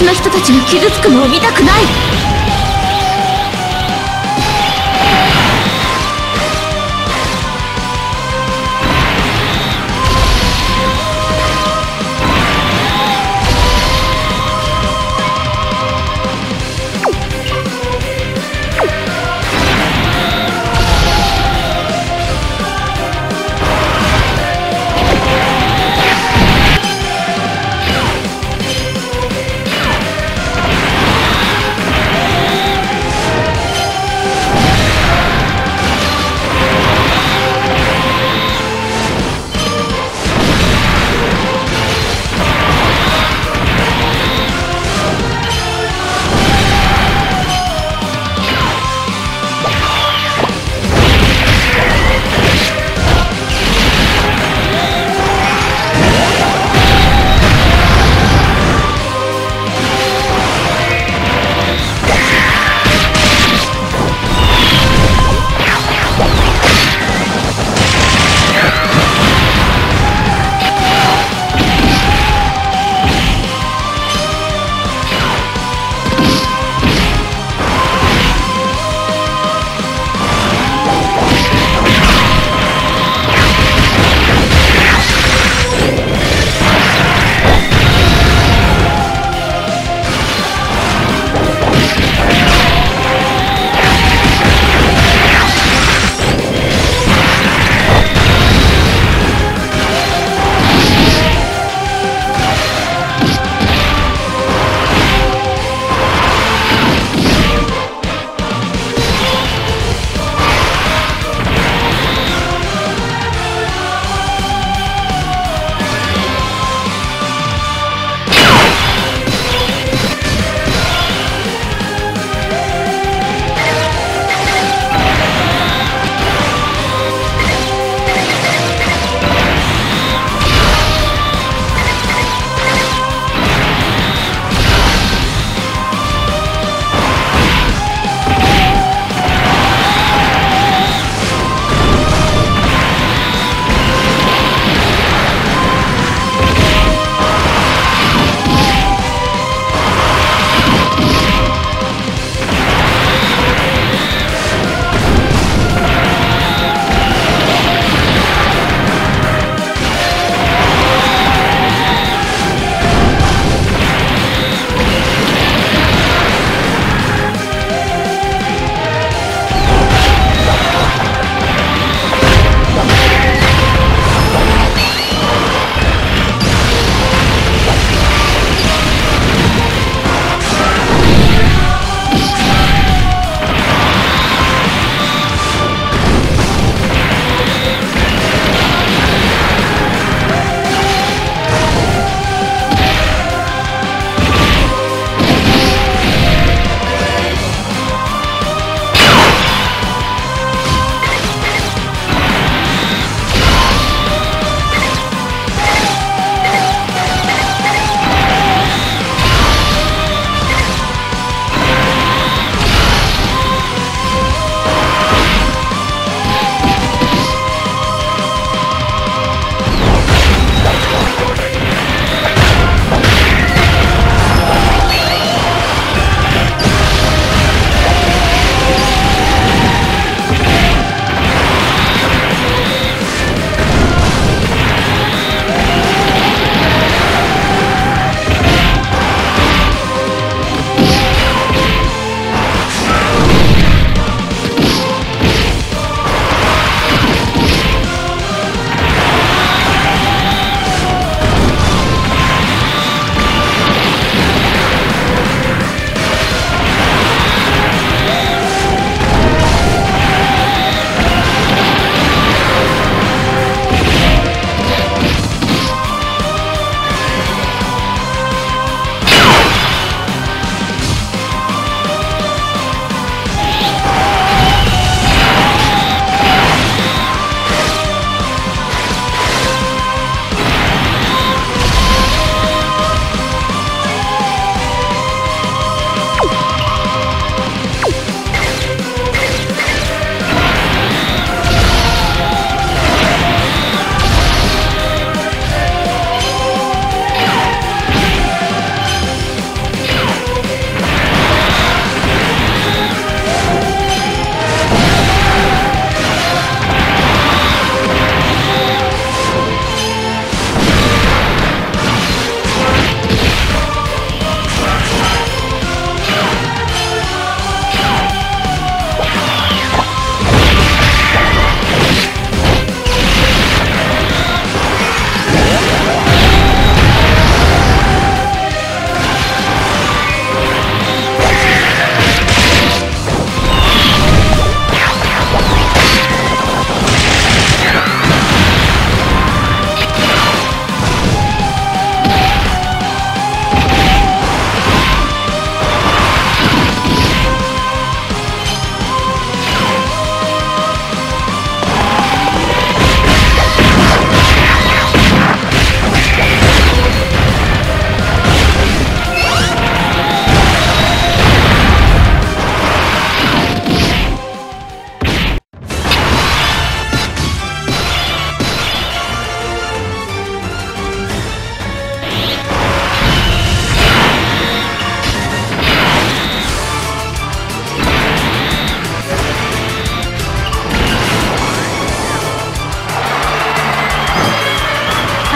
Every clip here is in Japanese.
大切な人たちが傷つくのを見たくない。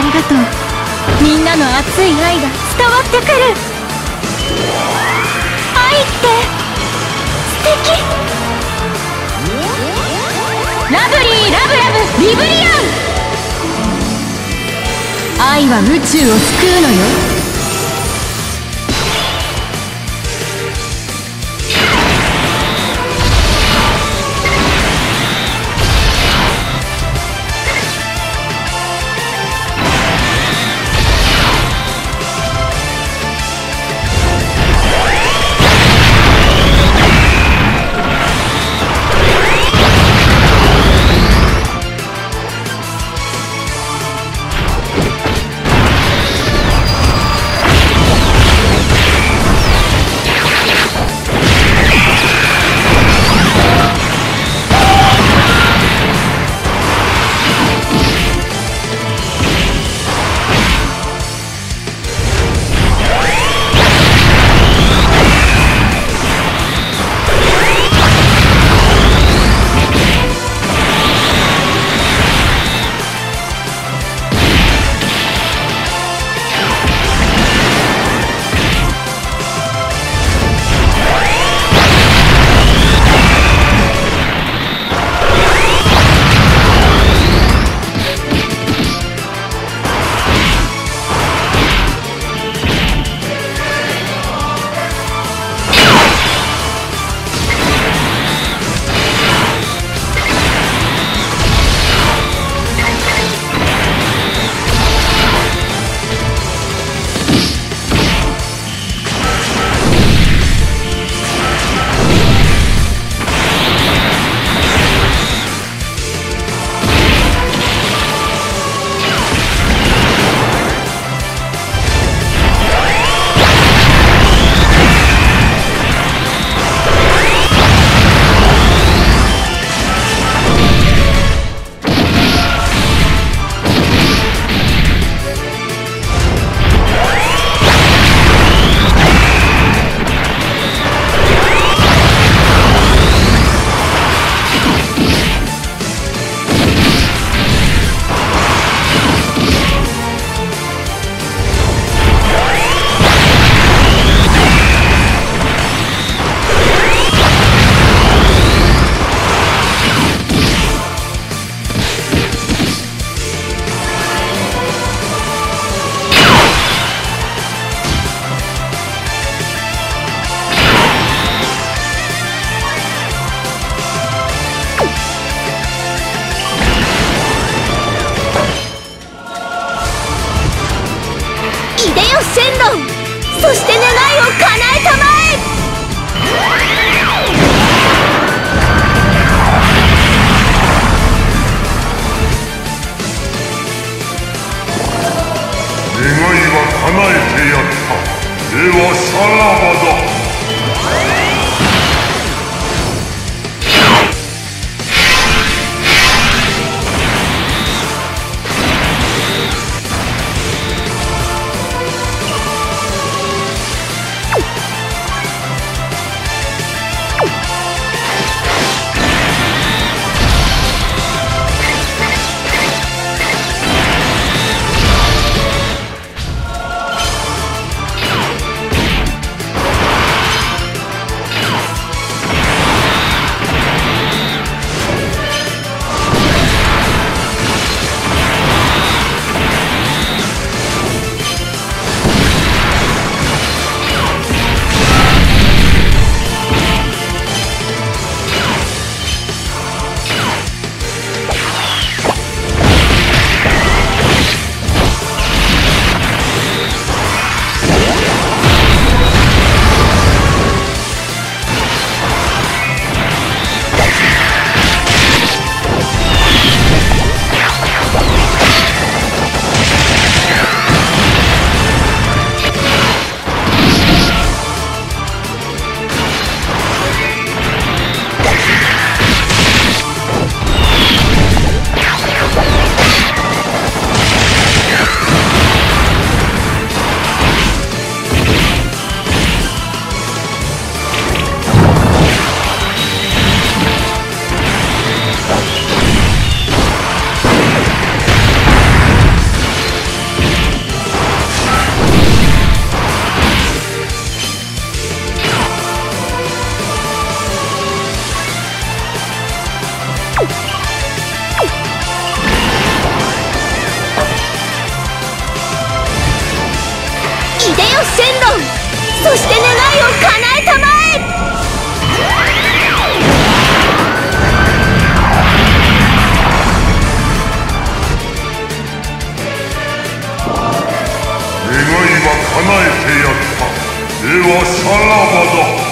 ありがとう。みんなの熱い愛が伝わってくる。愛って。素敵ラブリーラブラブリブリアン。愛は宇宙を救うのよ。そして願いを叶えたまえ。願いは叶えてやった。ではさらばだ。そして願いを叶えたまえ。願いは叶えてやった。ではさらばだ。